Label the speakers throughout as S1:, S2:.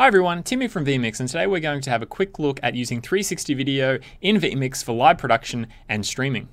S1: Hi everyone, Timmy from vMix and today we're going to have a quick look at using 360 video in vMix for live production and streaming.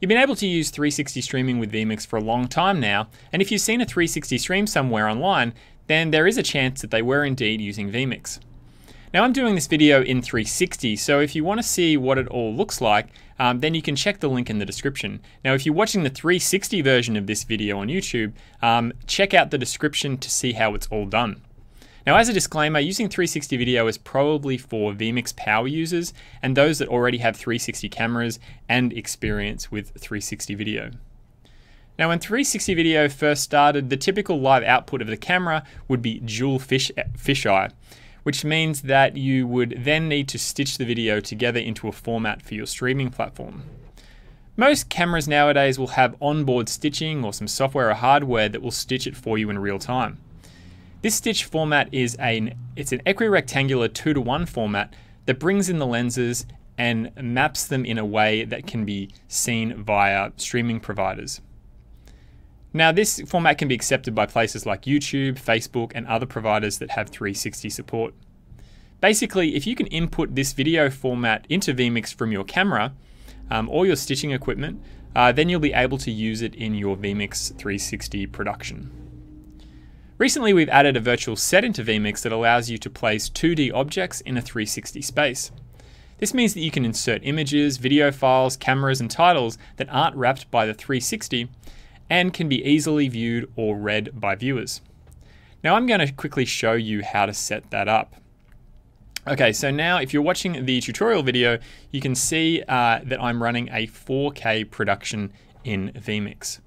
S1: You've been able to use 360 streaming with vMix for a long time now, and if you've seen a 360 stream somewhere online, then there is a chance that they were indeed using vMix. Now I'm doing this video in 360, so if you want to see what it all looks like, um, then you can check the link in the description. Now if you're watching the 360 version of this video on YouTube, um, check out the description to see how it's all done. Now, as a disclaimer, using 360 video is probably for vMix power users and those that already have 360 cameras and experience with 360 video. Now, when 360 video first started, the typical live output of the camera would be dual fish eh, fisheye, which means that you would then need to stitch the video together into a format for your streaming platform. Most cameras nowadays will have onboard stitching or some software or hardware that will stitch it for you in real time. This stitch format is an it's an equirectangular 2 to 1 format that brings in the lenses and maps them in a way that can be seen via streaming providers. Now, this format can be accepted by places like YouTube, Facebook, and other providers that have 360 support. Basically, if you can input this video format into vMix from your camera um, or your stitching equipment, uh, then you'll be able to use it in your vMix 360 production. Recently, we've added a virtual set into vMix that allows you to place 2D objects in a 360 space. This means that you can insert images, video files, cameras, and titles that aren't wrapped by the 360 and can be easily viewed or read by viewers. Now, I'm going to quickly show you how to set that up. Okay, so now if you're watching the tutorial video, you can see uh, that I'm running a 4K production in vMix.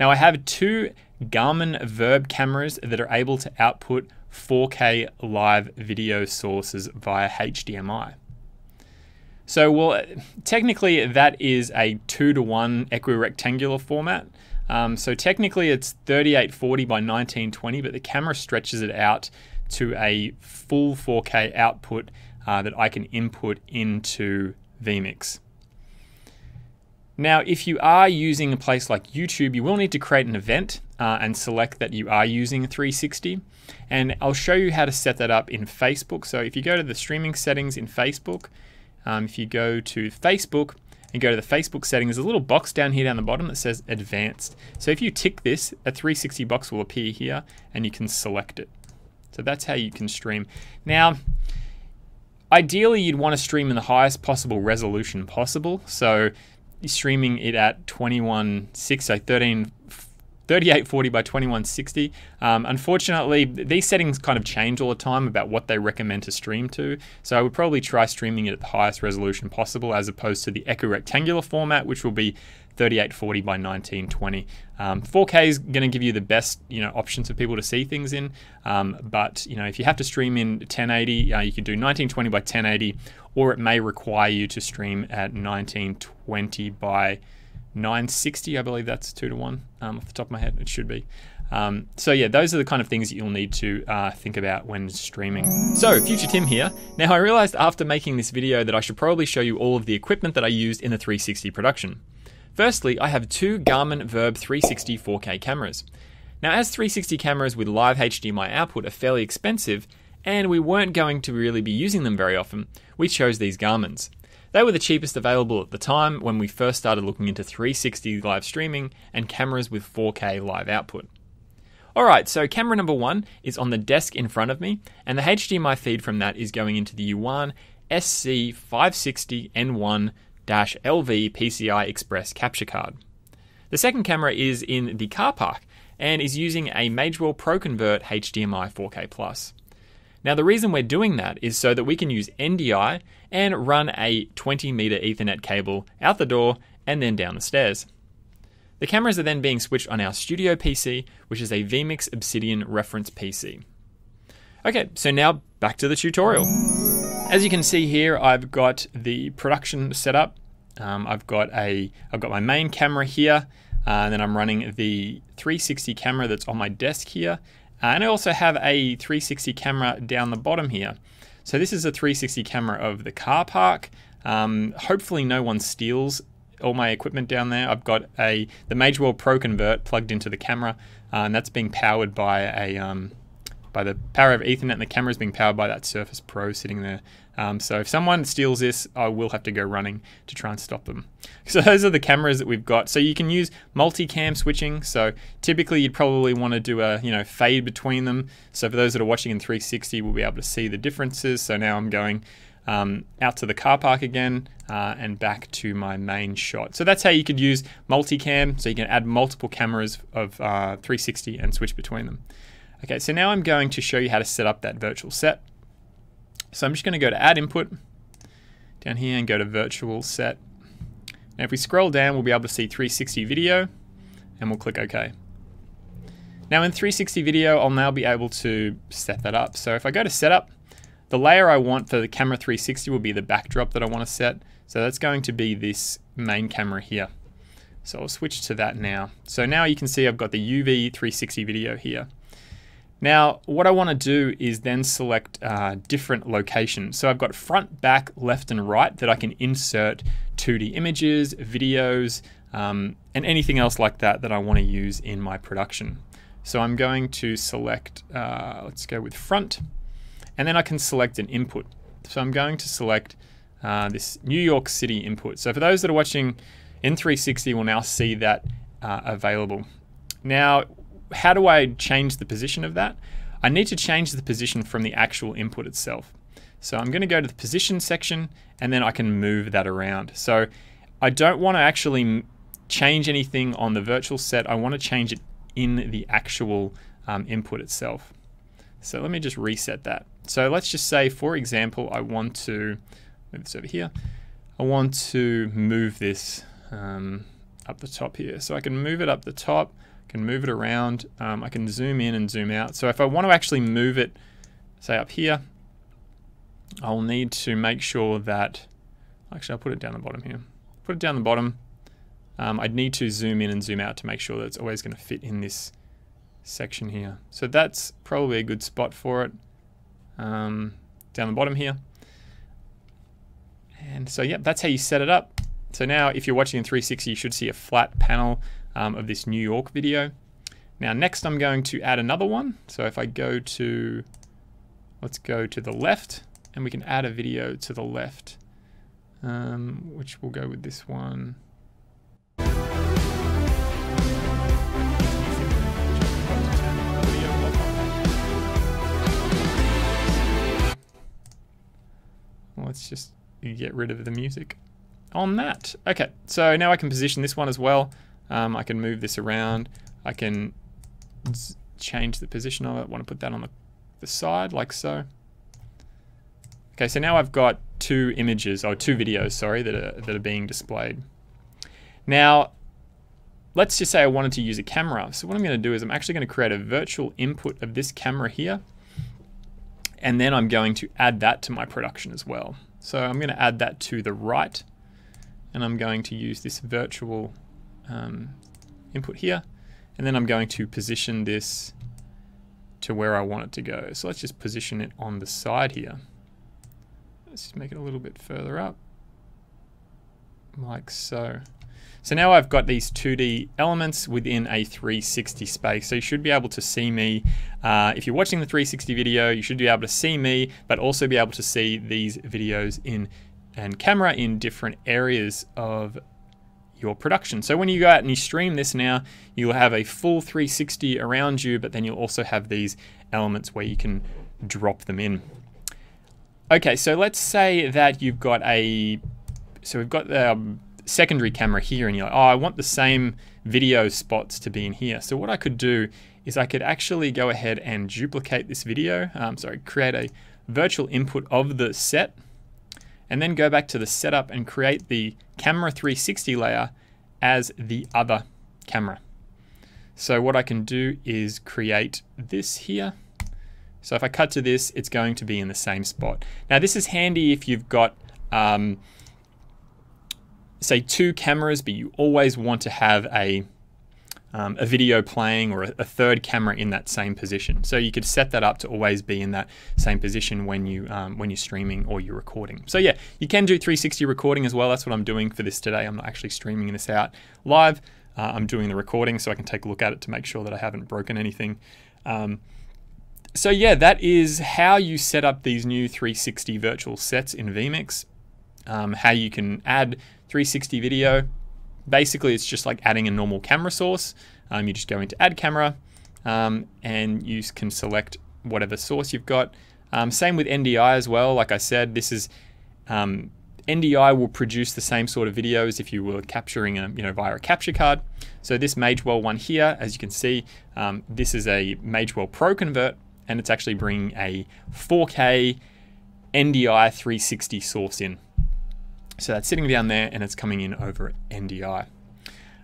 S1: Now I have two Garmin VIRB cameras that are able to output 4K live video sources via HDMI. So, well, technically that is a two to one equirectangular format. Um, so technically it's 3840 by 1920, but the camera stretches it out to a full 4K output uh, that I can input into vMix. Now, if you are using a place like YouTube, you will need to create an event uh, and select that you are using 360. And I'll show you how to set that up in Facebook. So if you go to the streaming settings in Facebook, um, if you go to Facebook and go to the Facebook settings, there's a little box down here down the bottom that says advanced. So if you tick this, a 360 box will appear here and you can select it. So that's how you can stream. Now, ideally you'd want to stream in the highest possible resolution possible. So streaming it at 21.6, so 13 3840 by 2160. Um, unfortunately, these settings kind of change all the time about what they recommend to stream to. So I would probably try streaming it at the highest resolution possible as opposed to the equirectangular format, which will be 3840 by 1920. Um, 4K is going to give you the best you know options for people to see things in, um, but you know if you have to stream in 1080, uh, you can do 1920 by 1080, or it may require you to stream at 1920 by 960. I believe that's two to one um, off the top of my head. It should be. Um, so yeah, those are the kind of things that you'll need to uh, think about when streaming. So, Future Tim here. Now I realized after making this video that I should probably show you all of the equipment that I used in the 360 production. Firstly, I have two Garmin VIRB 360 4K cameras. Now as 360 cameras with live HDMI output are fairly expensive, and we weren't going to really be using them very often, we chose these Garmin's. They were the cheapest available at the time when we first started looking into 360 live streaming and cameras with 4K live output. Alright, so camera number one is on the desk in front of me, and the HDMI feed from that is going into the Yuan SC560N1 LV PCI Express capture card. The second camera is in the car park and is using a Magewell ProConvert HDMI 4K Plus. Now, the reason we're doing that is so that we can use NDI and run a 20 meter Ethernet cable out the door and then down the stairs. The cameras are then being switched on our studio PC, which is a vMix Obsidian reference PC. Okay, so now back to the tutorial. As you can see here, I've got the production set up. Um, I've got a, I've got my main camera here, uh, and then I'm running the 360 camera that's on my desk here, and I also have a 360 camera down the bottom here. So this is a 360 camera of the car park. Um, hopefully no one steals all my equipment down there. I've got a the Magewell ProConvert plugged into the camera, uh, and that's being powered by a um, by the power of Ethernet, and the camera is being powered by that Surface Pro sitting there. Um, so if someone steals this, I will have to go running to try and stop them. So those are the cameras that we've got. So you can use multi-cam switching. So typically you'd probably want to do a you know fade between them. So for those that are watching in 360, we'll be able to see the differences. So now I'm going um, out to the car park again uh, and back to my main shot. So that's how you could use multicam. So you can add multiple cameras of uh, 360 and switch between them. Okay, so now I'm going to show you how to set up that virtual set. So I'm just going to go to add input down here and go to virtual set. Now if we scroll down, we'll be able to see 360 video and we'll click OK. Now in 360 video, I'll now be able to set that up. So if I go to setup, the layer I want for the camera 360 will be the backdrop that I want to set. So that's going to be this main camera here. So I'll switch to that now. So now you can see I've got the UV 360 video here. Now, what I want to do is then select uh, different locations. So I've got front, back, left, and right that I can insert 2D images, videos, um, and anything else like that that I want to use in my production. So I'm going to select, uh, let's go with front, and then I can select an input. So I'm going to select uh, this New York City input. So for those that are watching in 360 will now see that uh, available. Now, how do I change the position of that? I need to change the position from the actual input itself. So I'm going to go to the position section and then I can move that around. So I don't want to actually change anything on the virtual set. I want to change it in the actual um, input itself. So let me just reset that. So let's just say, for example, I want to move this over here. I want to move this um, up the top here. So I can move it up the top, can move it around, um, I can zoom in and zoom out. So if I want to actually move it, say up here, I'll need to make sure that, actually I'll put it down the bottom here. Put it down the bottom. Um, I'd need to zoom in and zoom out to make sure that it's always going to fit in this section here. So that's probably a good spot for it um, down the bottom here. And so, yeah, that's how you set it up. So now if you're watching in 360, you should see a flat panel um, of this New York video. Now next I'm going to add another one. So if I go to, let's go to the left and we can add a video to the left, um, which will go with this one. let's just get rid of the music on that. Okay, so now I can position this one as well. Um, I can move this around. I can change the position of it. I want to put that on the, the side like so. Okay, so now I've got two images, or two videos, sorry, that are, that are being displayed. Now, let's just say I wanted to use a camera. So what I'm going to do is I'm actually going to create a virtual input of this camera here and then I'm going to add that to my production as well. So I'm going to add that to the right and I'm going to use this virtual um, input here and then I'm going to position this to where I want it to go. So let's just position it on the side here. Let's just make it a little bit further up like so. So now I've got these 2D elements within a 360 space. So you should be able to see me. Uh, if you're watching the 360 video, you should be able to see me, but also be able to see these videos in and camera in different areas of your production. So when you go out and you stream this now, you'll have a full 360 around you, but then you'll also have these elements where you can drop them in. Okay, so let's say that you've got a, so we've got um, secondary camera here and you're like, oh, I want the same video spots to be in here. So what I could do is I could actually go ahead and duplicate this video, um, sorry, create a virtual input of the set, and then go back to the setup and create the camera 360 layer as the other camera. So what I can do is create this here. So if I cut to this, it's going to be in the same spot. Now this is handy if you've got um, say two cameras, but you always want to have a um, a video playing or a, a, third camera in that same position. So you could set that up to always be in that same position when you um, when you're streaming or you're recording. So yeah, you can do 360 recording as well. That's what I'm doing for this today. I'm not actually streaming this out live. Uh, I'm doing the recording so I can take a look at it to make sure that I haven't broken anything. Um, so yeah, that is how you set up these new 360 virtual sets in vMix. Um, how you can add 360 video. Basically, it's just like adding a normal camera source. Um, you just go into Add Camera, um, and you can select whatever source you've got. Um, same with NDI as well. Like I said, this is um, NDI will produce the same sort of videos if you were capturing a, you know, via a capture card. So this Magewell one here, as you can see, um, this is a Magewell Pro Convert, and it's actually bringing a 4K NDI 360 source in. So that's sitting down there, and it's coming in over NDI.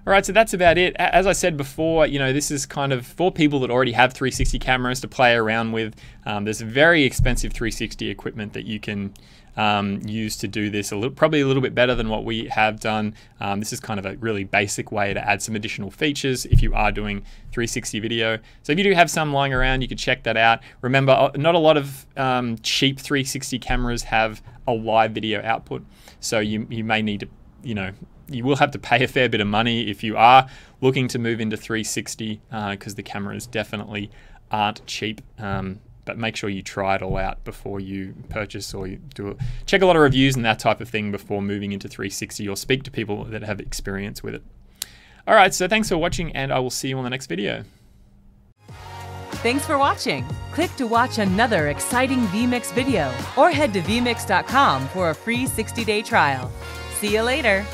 S1: All right, so that's about it. As I said before, you know, this is kind of for people that already have 360 cameras to play around with. Um, there's very expensive 360 equipment that you can um, use to do this, a little, probably a little bit better than what we have done. Um, this is kind of a really basic way to add some additional features if you are doing 360 video. So if you do have some lying around, you can check that out. Remember, uh, not a lot of um, cheap 360 cameras have a live video output, so you, you may need to, you know, you will have to pay a fair bit of money if you are looking to move into 360 because uh, the cameras definitely aren't cheap. Um, but make sure you try it all out before you purchase or you do it. Check a lot of reviews and that type of thing before moving into 360 or speak to people that have experience with it. All right, so thanks for watching and I will see you on the next video.
S2: Thanks for watching. Click to watch another exciting vMix video or head to vmix.com for a free 60-day trial. See you later.